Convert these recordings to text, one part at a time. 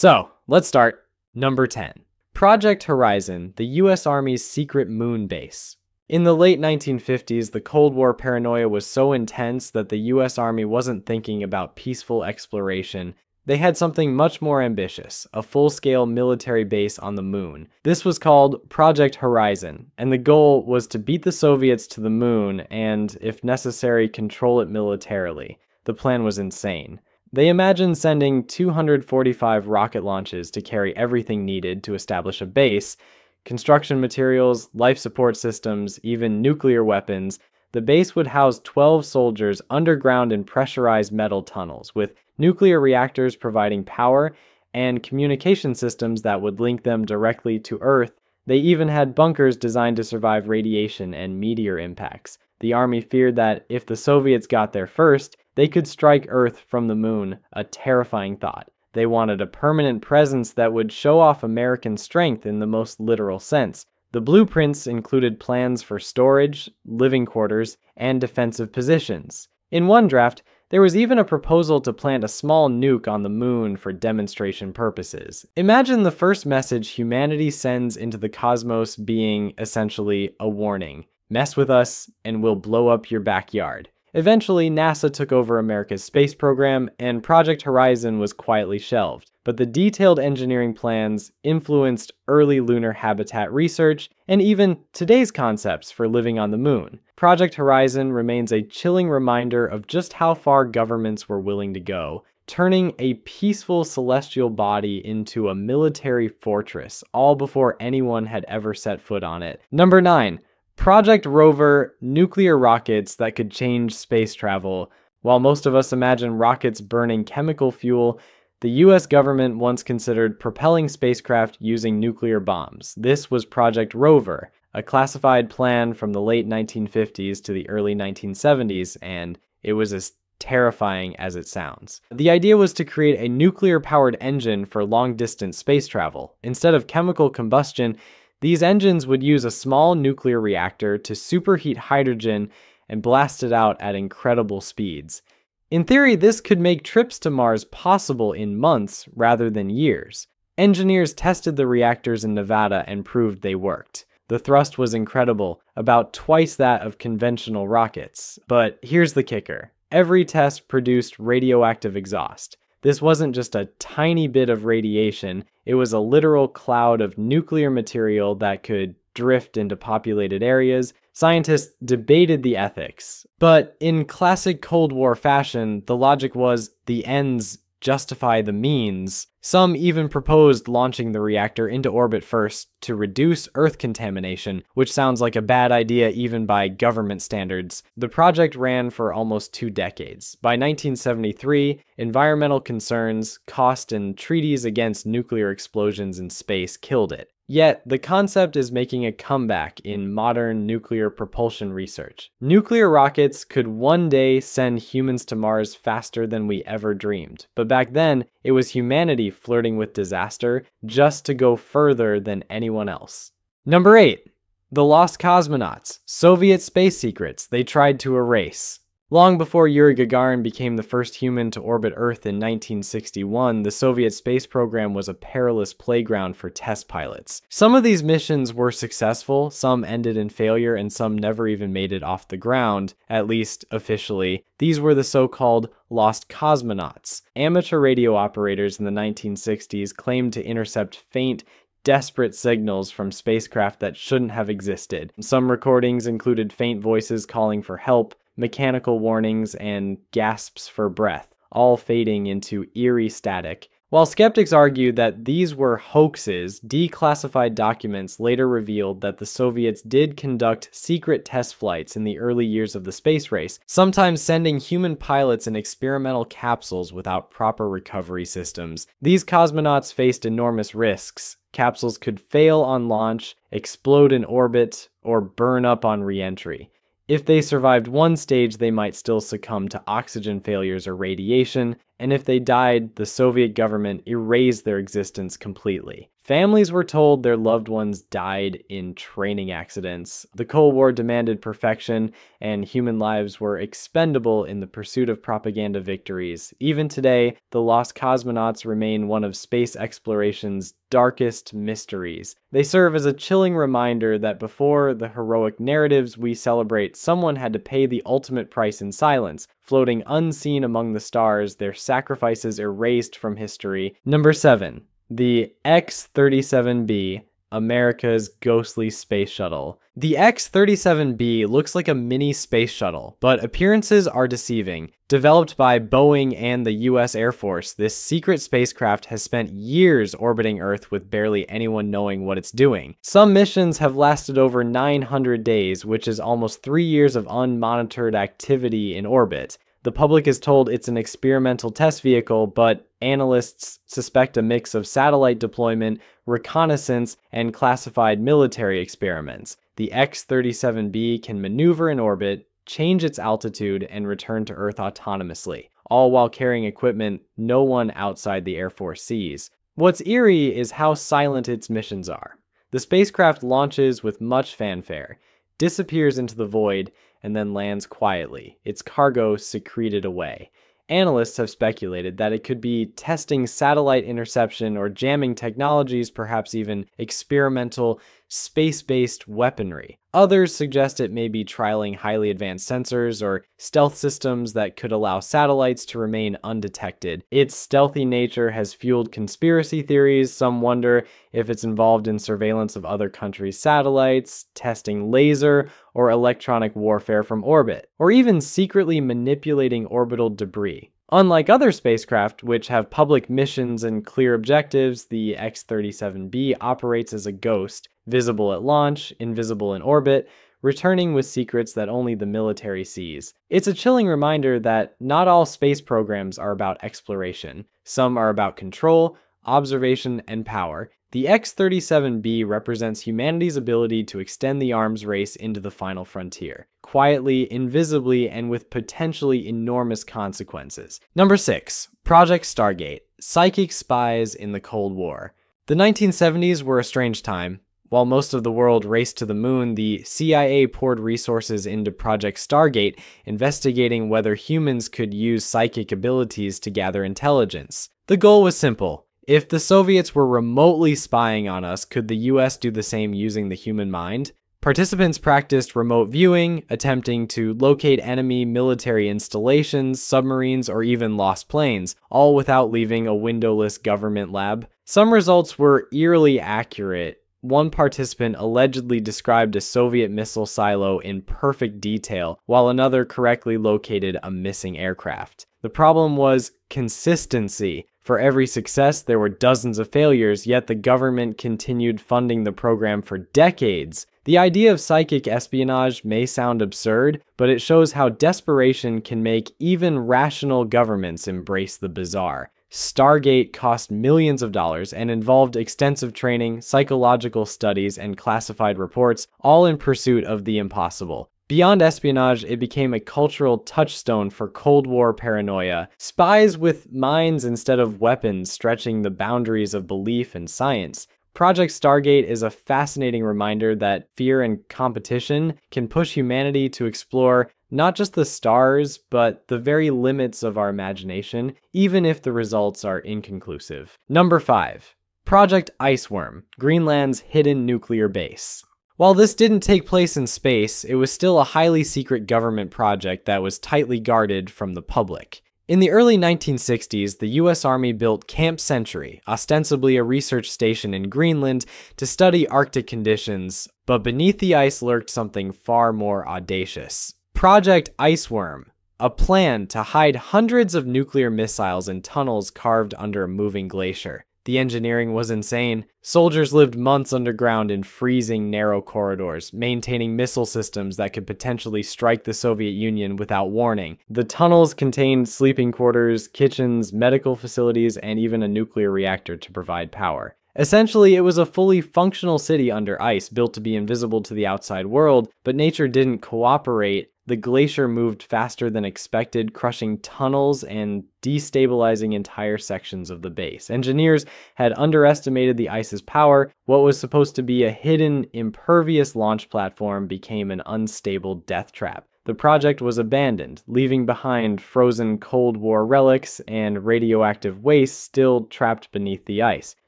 So, let's start. Number 10. Project Horizon, the US Army's secret moon base. In the late 1950s, the Cold War paranoia was so intense that the US Army wasn't thinking about peaceful exploration. They had something much more ambitious a full scale military base on the moon. This was called Project Horizon, and the goal was to beat the Soviets to the moon and, if necessary, control it militarily. The plan was insane. They imagined sending 245 rocket launches to carry everything needed to establish a base construction materials, life support systems, even nuclear weapons. The base would house 12 soldiers underground in pressurized metal tunnels, with nuclear reactors providing power and communication systems that would link them directly to Earth. They even had bunkers designed to survive radiation and meteor impacts. The Army feared that if the Soviets got there first, they could strike Earth from the moon, a terrifying thought. They wanted a permanent presence that would show off American strength in the most literal sense. The blueprints included plans for storage, living quarters, and defensive positions. In one draft, there was even a proposal to plant a small nuke on the moon for demonstration purposes. Imagine the first message humanity sends into the cosmos being essentially a warning mess with us, and we'll blow up your backyard. Eventually, NASA took over America's space program, and Project Horizon was quietly shelved. But the detailed engineering plans influenced early lunar habitat research and even today's concepts for living on the moon. Project Horizon remains a chilling reminder of just how far governments were willing to go, turning a peaceful celestial body into a military fortress, all before anyone had ever set foot on it. Number 9. Project Rover nuclear rockets that could change space travel. While most of us imagine rockets burning chemical fuel, the US government once considered propelling spacecraft using nuclear bombs. This was Project Rover, a classified plan from the late 1950s to the early 1970s, and it was as terrifying as it sounds. The idea was to create a nuclear powered engine for long distance space travel. Instead of chemical combustion, these engines would use a small nuclear reactor to superheat hydrogen and blast it out at incredible speeds. In theory, this could make trips to Mars possible in months rather than years. Engineers tested the reactors in Nevada and proved they worked. The thrust was incredible, about twice that of conventional rockets. But here's the kicker every test produced radioactive exhaust. This wasn't just a tiny bit of radiation, it was a literal cloud of nuclear material that could drift into populated areas. Scientists debated the ethics, but in classic Cold War fashion, the logic was the ends justify the means. Some even proposed launching the reactor into orbit first to reduce Earth contamination, which sounds like a bad idea even by government standards. The project ran for almost two decades. By 1973, environmental concerns, cost, and treaties against nuclear explosions in space killed it. Yet, the concept is making a comeback in modern nuclear propulsion research. Nuclear rockets could one day send humans to Mars faster than we ever dreamed. But back then, it was humanity flirting with disaster just to go further than anyone else. Number 8. The Lost Cosmonauts, Soviet space secrets they tried to erase. Long before Yuri Gagarin became the first human to orbit Earth in 1961, the Soviet space program was a perilous playground for test pilots. Some of these missions were successful, some ended in failure, and some never even made it off the ground, at least officially. These were the so called lost cosmonauts. Amateur radio operators in the 1960s claimed to intercept faint, desperate signals from spacecraft that shouldn't have existed. Some recordings included faint voices calling for help, mechanical warnings, and gasps for breath, all fading into eerie static. While skeptics argued that these were hoaxes, declassified documents later revealed that the Soviets did conduct secret test flights in the early years of the space race, sometimes sending human pilots in experimental capsules without proper recovery systems. These cosmonauts faced enormous risks. Capsules could fail on launch, explode in orbit, or burn up on reentry. If they survived one stage, they might still succumb to oxygen failures or radiation, and if they died, the Soviet government erased their existence completely. Families were told their loved ones died in training accidents. The Cold War demanded perfection, and human lives were expendable in the pursuit of propaganda victories. Even today, the lost cosmonauts remain one of space exploration's darkest mysteries. They serve as a chilling reminder that before the heroic narratives we celebrate, someone had to pay the ultimate price in silence, floating unseen among the stars, their sacrifices erased from history. Number 7 the X 37B, America's ghostly space shuttle. The X 37B looks like a mini space shuttle, but appearances are deceiving. Developed by Boeing and the US Air Force, this secret spacecraft has spent years orbiting Earth with barely anyone knowing what it's doing. Some missions have lasted over 900 days, which is almost three years of unmonitored activity in orbit. The public is told it's an experimental test vehicle, but analysts suspect a mix of satellite deployment, reconnaissance, and classified military experiments. The X 37B can maneuver in orbit, change its altitude, and return to Earth autonomously, all while carrying equipment no one outside the Air Force sees. What's eerie is how silent its missions are. The spacecraft launches with much fanfare, disappears into the void, and then lands quietly, its cargo secreted away. Analysts have speculated that it could be testing satellite interception or jamming technologies, perhaps even experimental space based weaponry. Others suggest it may be trialing highly advanced sensors or stealth systems that could allow satellites to remain undetected. Its stealthy nature has fueled conspiracy theories. Some wonder if it's involved in surveillance of other countries' satellites, testing laser or electronic warfare from orbit, or even secretly manipulating orbital debris. Unlike other spacecraft, which have public missions and clear objectives, the X 37B operates as a ghost, visible at launch, invisible in orbit, returning with secrets that only the military sees. It's a chilling reminder that not all space programs are about exploration. Some are about control, observation, and power, the X 37B represents humanity's ability to extend the arms race into the final frontier, quietly, invisibly, and with potentially enormous consequences. Number 6. Project Stargate Psychic Spies in the Cold War. The 1970s were a strange time. While most of the world raced to the moon, the CIA poured resources into Project Stargate, investigating whether humans could use psychic abilities to gather intelligence. The goal was simple if the Soviets were remotely spying on us, could the US do the same using the human mind? Participants practiced remote viewing, attempting to locate enemy military installations, submarines, or even lost planes, all without leaving a windowless government lab. Some results were eerily accurate. One participant allegedly described a Soviet missile silo in perfect detail, while another correctly located a missing aircraft. The problem was consistency. For every success, there were dozens of failures, yet the government continued funding the program for decades. The idea of psychic espionage may sound absurd, but it shows how desperation can make even rational governments embrace the bizarre. Stargate cost millions of dollars and involved extensive training, psychological studies, and classified reports, all in pursuit of the impossible. Beyond espionage, it became a cultural touchstone for Cold War paranoia. Spies with minds instead of weapons stretching the boundaries of belief and science. Project Stargate is a fascinating reminder that fear and competition can push humanity to explore not just the stars, but the very limits of our imagination, even if the results are inconclusive. Number 5. Project Iceworm, Greenland's hidden nuclear base. While this didn't take place in space, it was still a highly secret government project that was tightly guarded from the public. In the early 1960s, the US Army built Camp Century, ostensibly a research station in Greenland, to study Arctic conditions, but beneath the ice lurked something far more audacious. Project Iceworm, a plan to hide hundreds of nuclear missiles in tunnels carved under a moving glacier. The engineering was insane. Soldiers lived months underground in freezing, narrow corridors, maintaining missile systems that could potentially strike the Soviet Union without warning. The tunnels contained sleeping quarters, kitchens, medical facilities, and even a nuclear reactor to provide power. Essentially, it was a fully functional city under ice, built to be invisible to the outside world, but nature didn't cooperate the glacier moved faster than expected, crushing tunnels and destabilizing entire sections of the base. Engineers had underestimated the ice's power. What was supposed to be a hidden, impervious launch platform became an unstable death trap. The project was abandoned, leaving behind frozen Cold War relics and radioactive waste still trapped beneath the ice.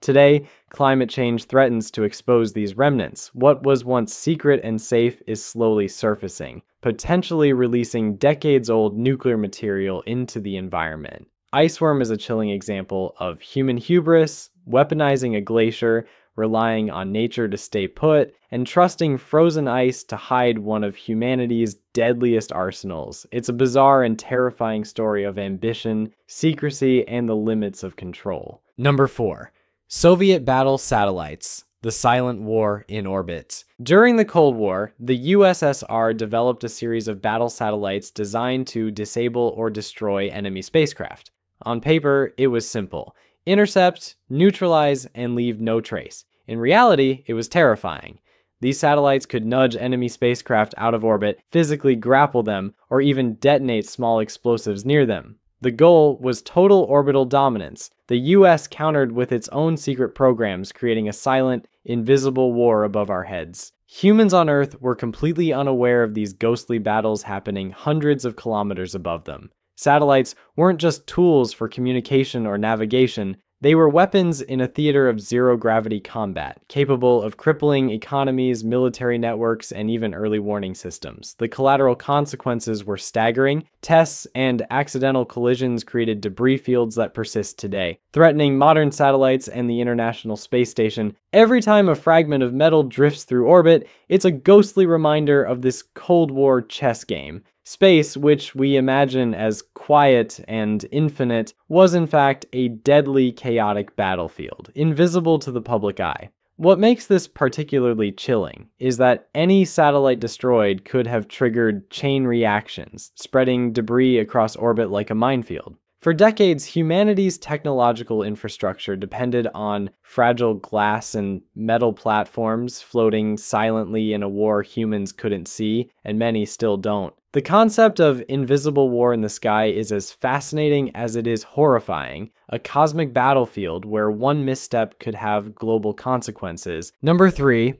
Today, climate change threatens to expose these remnants. What was once secret and safe is slowly surfacing, potentially releasing decades old nuclear material into the environment. Iceworm is a chilling example of human hubris, weaponizing a glacier, relying on nature to stay put, and trusting frozen ice to hide one of humanity's deadliest arsenals. It's a bizarre and terrifying story of ambition, secrecy, and the limits of control. Number 4. Soviet battle satellites, the silent war in orbit. During the Cold War, the USSR developed a series of battle satellites designed to disable or destroy enemy spacecraft. On paper, it was simple intercept, neutralize, and leave no trace. In reality, it was terrifying. These satellites could nudge enemy spacecraft out of orbit, physically grapple them, or even detonate small explosives near them. The goal was total orbital dominance. The US countered with its own secret programs, creating a silent, invisible war above our heads. Humans on Earth were completely unaware of these ghostly battles happening hundreds of kilometers above them. Satellites weren't just tools for communication or navigation, they were weapons in a theater of zero gravity combat, capable of crippling economies, military networks, and even early warning systems. The collateral consequences were staggering. Tests and accidental collisions created debris fields that persist today, threatening modern satellites and the International Space Station. Every time a fragment of metal drifts through orbit, it's a ghostly reminder of this Cold War chess game. Space, which we imagine as quiet and infinite, was in fact a deadly, chaotic battlefield, invisible to the public eye. What makes this particularly chilling is that any satellite destroyed could have triggered chain reactions, spreading debris across orbit like a minefield. For decades, humanity's technological infrastructure depended on fragile glass and metal platforms floating silently in a war humans couldn't see, and many still don't. The concept of invisible war in the sky is as fascinating as it is horrifying, a cosmic battlefield where one misstep could have global consequences. Number 3,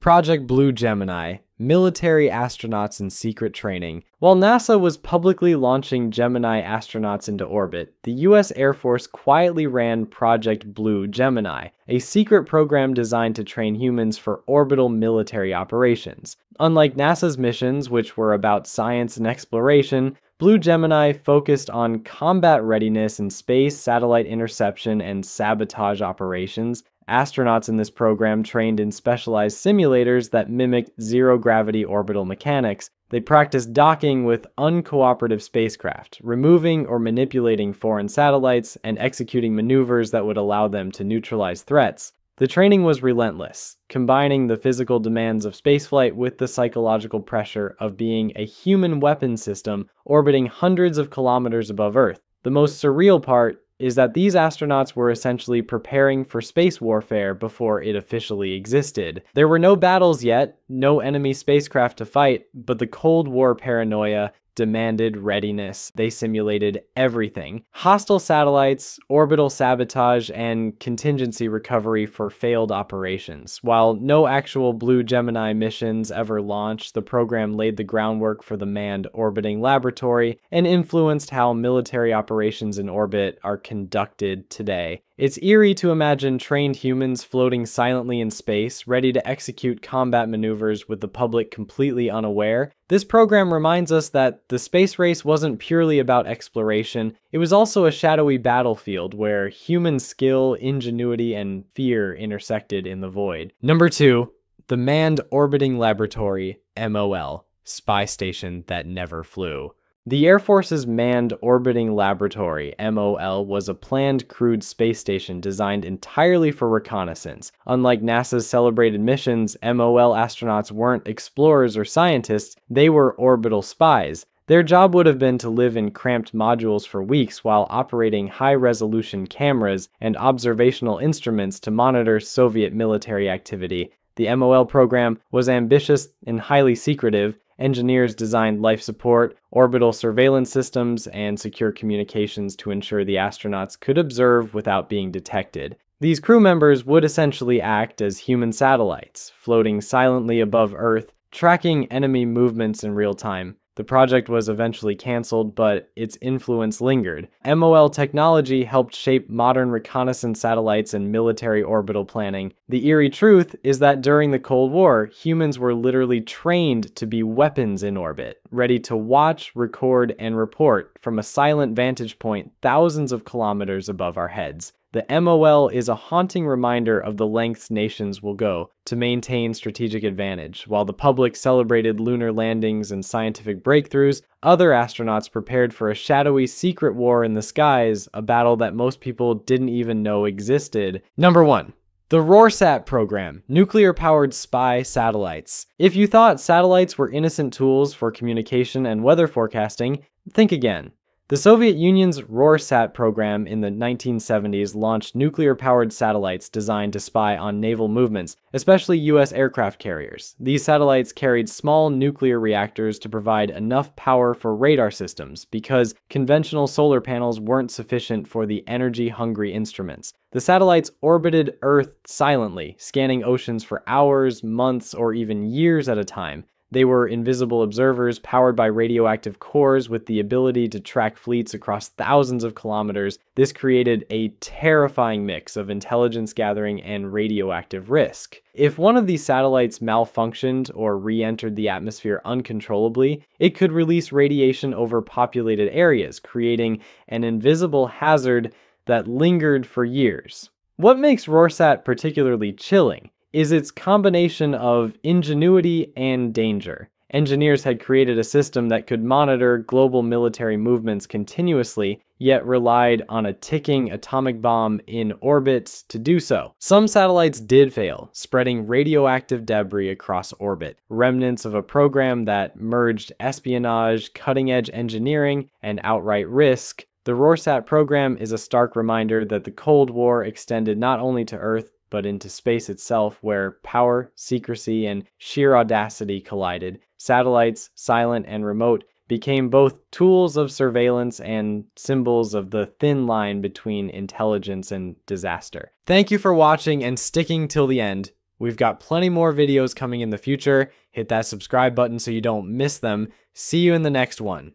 Project Blue Gemini, military astronauts in secret training. While NASA was publicly launching Gemini astronauts into orbit, the US Air Force quietly ran Project Blue Gemini, a secret program designed to train humans for orbital military operations. Unlike NASA's missions, which were about science and exploration, Blue Gemini focused on combat readiness in space, satellite interception, and sabotage operations, Astronauts in this program trained in specialized simulators that mimicked zero gravity orbital mechanics. They practiced docking with uncooperative spacecraft, removing or manipulating foreign satellites, and executing maneuvers that would allow them to neutralize threats. The training was relentless, combining the physical demands of spaceflight with the psychological pressure of being a human weapon system orbiting hundreds of kilometers above Earth. The most surreal part is that these astronauts were essentially preparing for space warfare before it officially existed. There were no battles yet, no enemy spacecraft to fight, but the Cold War paranoia demanded readiness. They simulated everything hostile satellites, orbital sabotage, and contingency recovery for failed operations. While no actual Blue Gemini missions ever launched, the program laid the groundwork for the manned orbiting laboratory and influenced how military operations in orbit are conducted today. It's eerie to imagine trained humans floating silently in space, ready to execute combat maneuvers with the public completely unaware. This program reminds us that the space race wasn't purely about exploration, it was also a shadowy battlefield where human skill, ingenuity, and fear intersected in the void. Number 2. The Manned Orbiting Laboratory, MOL, spy station that never flew. The Air Force's Manned Orbiting Laboratory, MOL, was a planned crewed space station designed entirely for reconnaissance. Unlike NASA's celebrated missions, MOL astronauts weren't explorers or scientists, they were orbital spies. Their job would have been to live in cramped modules for weeks while operating high resolution cameras and observational instruments to monitor Soviet military activity. The MOL program was ambitious and highly secretive, engineers designed life support, orbital surveillance systems, and secure communications to ensure the astronauts could observe without being detected. These crew members would essentially act as human satellites, floating silently above Earth, tracking enemy movements in real time. The project was eventually canceled, but its influence lingered. MOL technology helped shape modern reconnaissance satellites and military orbital planning. The eerie truth is that during the Cold War, humans were literally trained to be weapons in orbit, ready to watch, record, and report from a silent vantage point thousands of kilometers above our heads. The MOL is a haunting reminder of the lengths nations will go to maintain strategic advantage. While the public celebrated lunar landings and scientific breakthroughs, other astronauts prepared for a shadowy secret war in the skies, a battle that most people didn't even know existed. Number 1. The RORSAT program, nuclear powered spy satellites. If you thought satellites were innocent tools for communication and weather forecasting, think again. The Soviet Union's RORSAT program in the 1970s launched nuclear powered satellites designed to spy on naval movements, especially U.S. aircraft carriers. These satellites carried small nuclear reactors to provide enough power for radar systems because conventional solar panels weren't sufficient for the energy hungry instruments. The satellites orbited Earth silently, scanning oceans for hours, months, or even years at a time. They were invisible observers powered by radioactive cores with the ability to track fleets across thousands of kilometers. This created a terrifying mix of intelligence gathering and radioactive risk. If one of these satellites malfunctioned or re entered the atmosphere uncontrollably, it could release radiation over populated areas, creating an invisible hazard that lingered for years. What makes RORSAT particularly chilling is its combination of ingenuity and danger. Engineers had created a system that could monitor global military movements continuously, yet relied on a ticking atomic bomb in orbit to do so. Some satellites did fail, spreading radioactive debris across orbit, remnants of a program that merged espionage, cutting edge engineering, and outright risk. The RORSAT program is a stark reminder that the Cold War extended not only to Earth, but into space itself, where power, secrecy, and sheer audacity collided. Satellites, silent and remote, became both tools of surveillance and symbols of the thin line between intelligence and disaster. Thank you for watching and sticking till the end. We've got plenty more videos coming in the future. Hit that subscribe button so you don't miss them. See you in the next one.